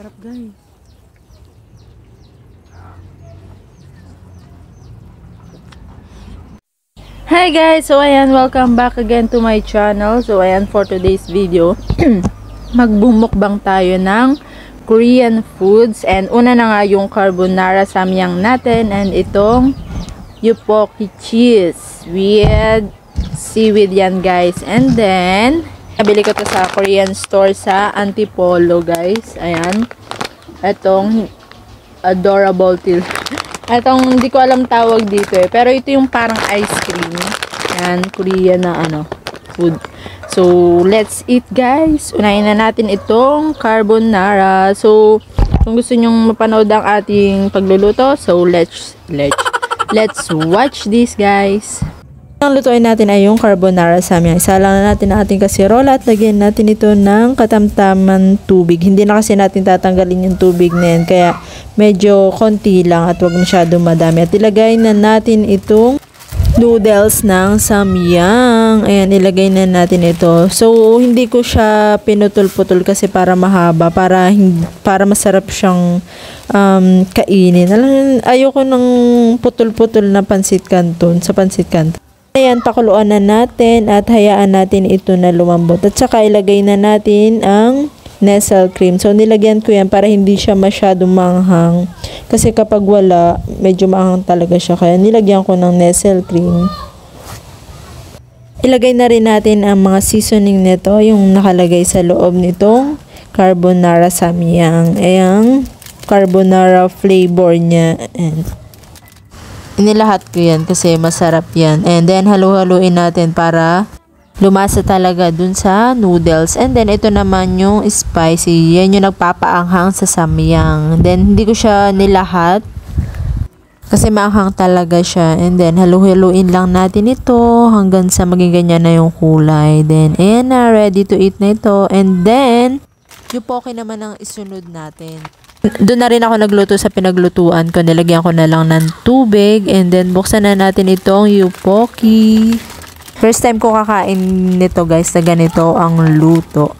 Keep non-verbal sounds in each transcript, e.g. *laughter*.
Sarap guys. Hi guys! So ayan, welcome back again to my channel. So ayan, for today's video, *clears throat* magbumukbang tayo ng Korean foods. And una na nga yung carbonara samyang natin and itong yupoki cheese with seaweed yan guys. And then, nabili ko to sa Korean store sa Antipolo guys. Ayan. Itong adorable till. *laughs* Itong hindi ko alam tawag dito eh. Pero ito yung parang ice cream. Yan, Korean na ano, food. So, let's eat guys. Unahin na natin itong carbonara. So, kung gusto nyong mapanood ang ating pagluluto, so let's, let's, let's watch this guys. Ang lutuin natin ay yung carbonara sa amin. Isa lang na natin ang ating kasirola at lagyan natin ito ng katamtaman tubig. Hindi na kasi natin tatanggalin yung tubig na yan. Kaya medyo konti lang at wag masyado madami. At ilagay na natin itong noodles ng samyang. Ayan, ilagay na natin ito. So, hindi ko siya pinutol-putol kasi para mahaba. Para, para masarap siyang um, kainin. Alam, ayoko ng putol-putol na pansit canton sa pansit canton. Ayan, pakuluan na natin at hayaan natin ito na lumambot. At saka ilagay na natin ang Nestle cream. So, nilagyan ko yan para hindi siya masyadong manghang. Kasi kapag wala, medyo manghang talaga siya. Kaya nilagyan ko ng Nestle cream. Ilagay na rin natin ang mga seasoning nito, yung nakalagay sa loob nitong carbonara samyang. Ayan, carbonara flavor niya. And inilahat ko yan kasi masarap yan. And then, halu-haluin natin para lumasa talaga dun sa noodles. And then, ito naman yung spicy. Yan yung nagpapaanghang sa samyang. Then, hindi ko siya nilahat. Kasi maanghang talaga siya. And then, halu-haluin lang natin ito hanggang sa maging ganyan na yung kulay. Then, ayan na. Ready to eat na ito. And then, yung poke naman ang isunod natin. Doon na rin ako nagluto sa pinaglutuan ko. Nilagyan ko na lang ng tubig. And then, buksan na natin itong yupoki. First time ko kakain nito guys na ganito ang luto.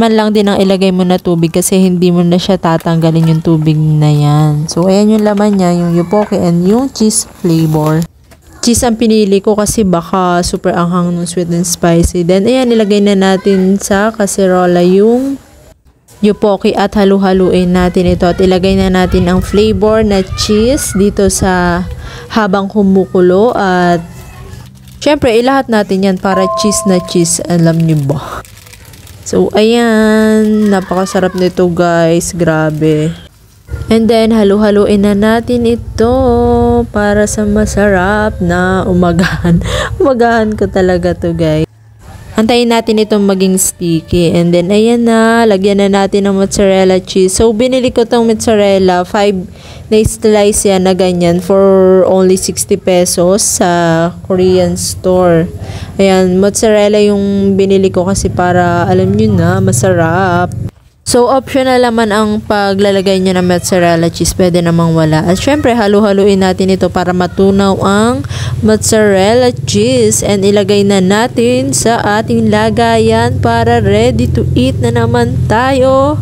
Man lang din ang ilagay mo na tubig kasi hindi mo na siya tatanggalin yung tubig na yan. So, ayan yung laman niya, yung yupoki and yung cheese flavor. Cheese ang pinili ko kasi baka super anghang ng sweet and spicy. Then, ayan, ilagay na natin sa kaserola yung yupoki at halu-haluin natin ito at ilagay na natin ang flavor na cheese dito sa habang kumukulo at syempre ilahat natin yan para cheese na cheese. Alam niyo ba? So ayan. Napakasarap nito guys. Grabe. And then halu-haluin na natin ito para sa masarap na umagahan. *laughs* Umagahan ko talaga to guys Antayin natin itong maging sticky. And then, ayan na. Lagyan na natin ng mozzarella cheese. So, binili ko tong mozzarella. 5 na slice yan na ganyan for only 60 pesos sa Korean store. Ayan, mozzarella yung binili ko kasi para, alam nyo na, masarap. So, optional naman ang paglalagay nyo ng mozzarella cheese. Pwede namang wala. At syempre, halu-haluin natin ito para matunaw ang mozzarella cheese. And ilagay na natin sa ating lagayan para ready to eat na naman tayo.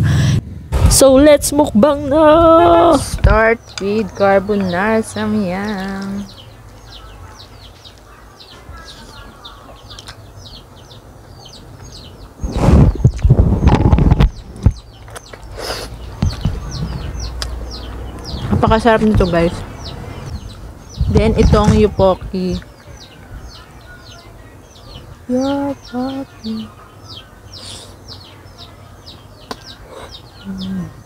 So, let's mukbang na! Start with carbonara samyang. Napakasarap nito guys. Then, itong yupoki. Yupoki. Mm.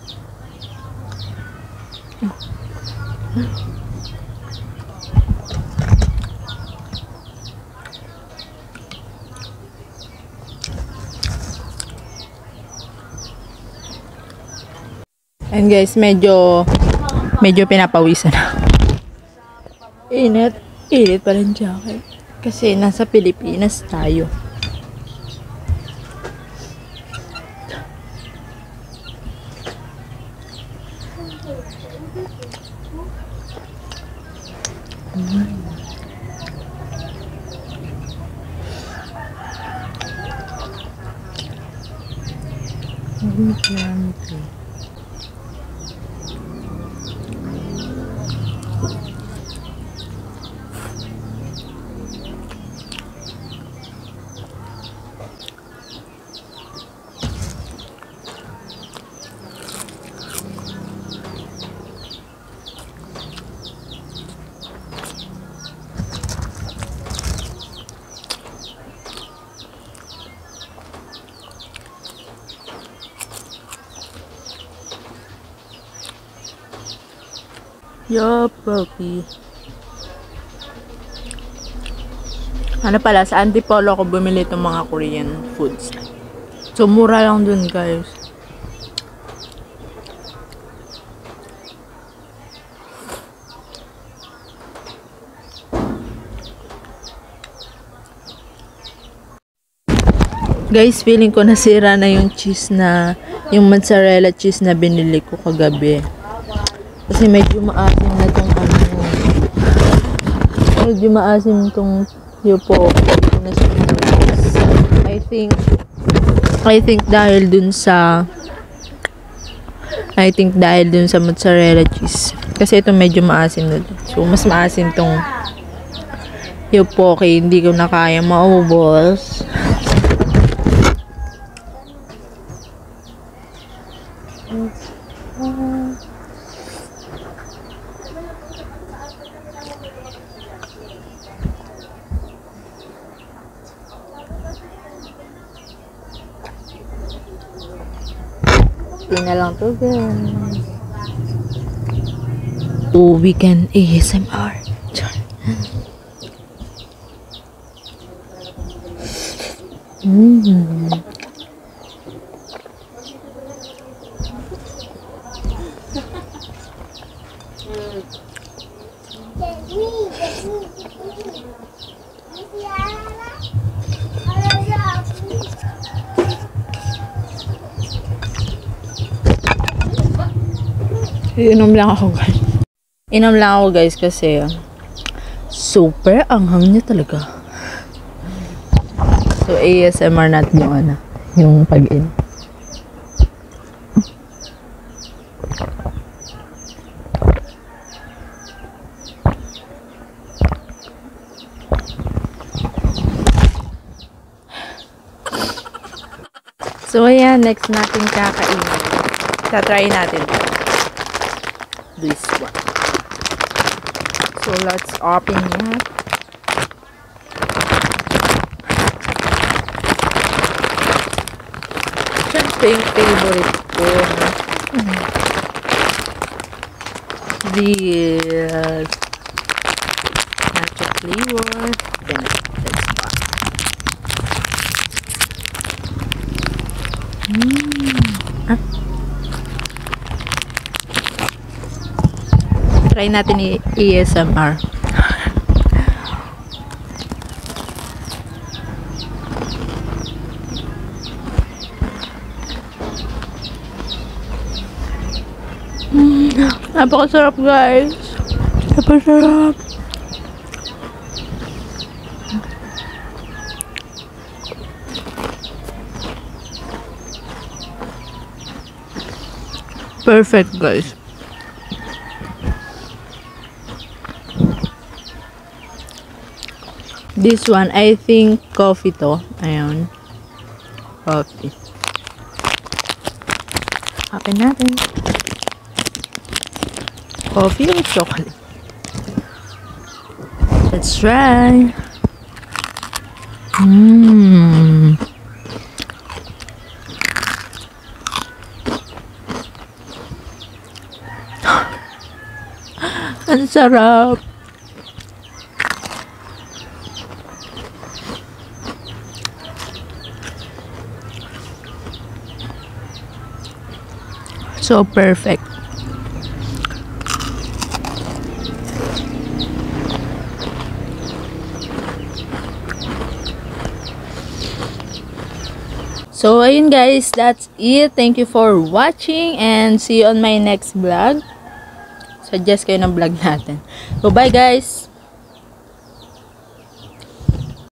And guys, medyo medyo pinapawisan na. Init. Init pa rin jacket. Kasi nasa Pilipinas tayo. Mm-hmm. Hindi ko Yup, Poki. Ano pala, sa Antipolo ako bumili itong mga Korean foods. So, mura lang dun, guys. Guys, feeling ko nasira na yung cheese na, yung mozzarella cheese na binili ko kagabi. Kasi medyo ano. Medyo maasim tong yupo. Na I think, I think dahil dun sa, I think dahil dun sa mozzarella cheese. Kasi ito medyo maasim na dun. So, mas maasim tong yupo. Kaya hindi ko na kaya maubos. Hindi na lang to guys. Oh, weekend ASMR. Char. Mm. Inom lang ako guys. Inom lang ako guys kasi ah, super anghang niya talaga. So ASMR natin yung ano, yung pag-in. So ayan, next natin kakain. Tatry natin this one. So let's open it. Siyempre yung favorite ko. This nacho flavor. Then Try natin i ASMR. Mm, napakasarap guys. Napakasarap. Perfect guys. This one, I think coffee to. Ayun. Coffee. Open natin. Coffee or chocolate? Let's try. Mmm. *gasps* Ang sarap. So perfect. So, ayun guys, that's it. Thank you for watching and see you on my next vlog. Suggest kayo ng vlog natin. So, bye guys!